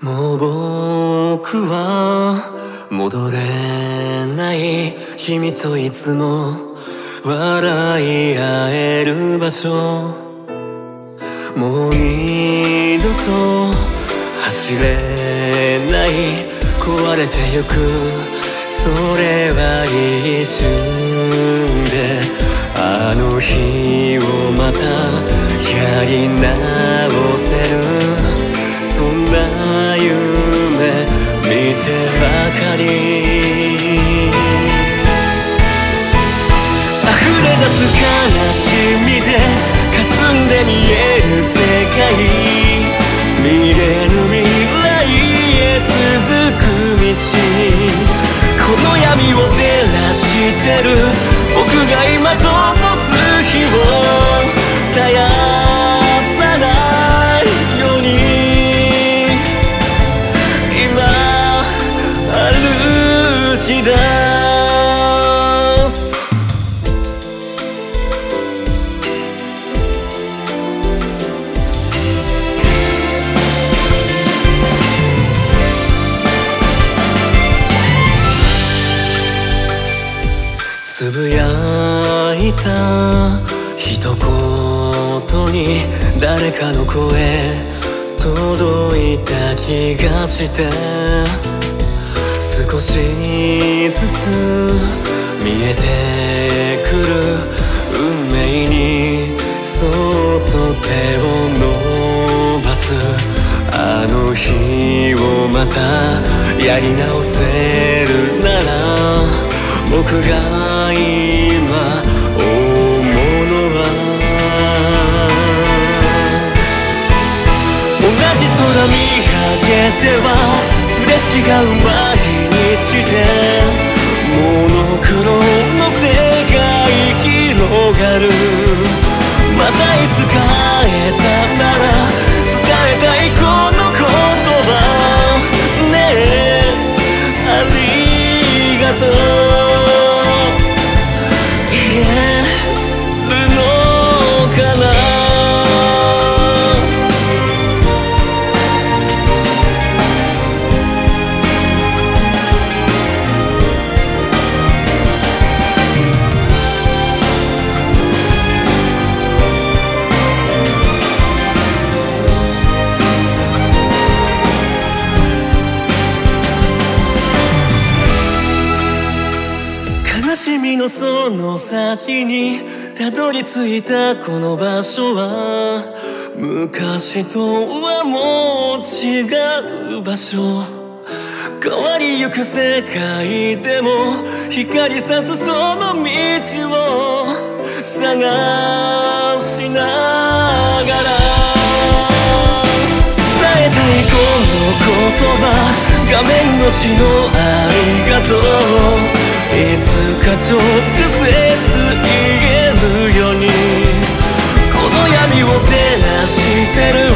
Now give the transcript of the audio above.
もう僕は戻れない君といつも笑い合える場所。もう二度と走れない壊れてゆくそれは一瞬で。あの日をまたやり直せる。そんな夢見てばかり。溢れ出す悲しみで霞んで見える世界。見れぬ未来へ続く道。この闇を照らしてる僕が今灯す日を。いた一言に誰かの声届いた気がして。少しずつ見えてくる運命にそっと手を伸ばす。あの日をまたやり直せるなら僕が今思はすれ違う毎日でモノクロの世界広がる。またいつか会えた。のその先にたどり着いたこの場所は昔とはもう違う場所。変わりゆく世界でも光さすその道を探しながら。伝えたいこの言葉。画面越しのありがとうか直接言えるように。この闇を照らしてる。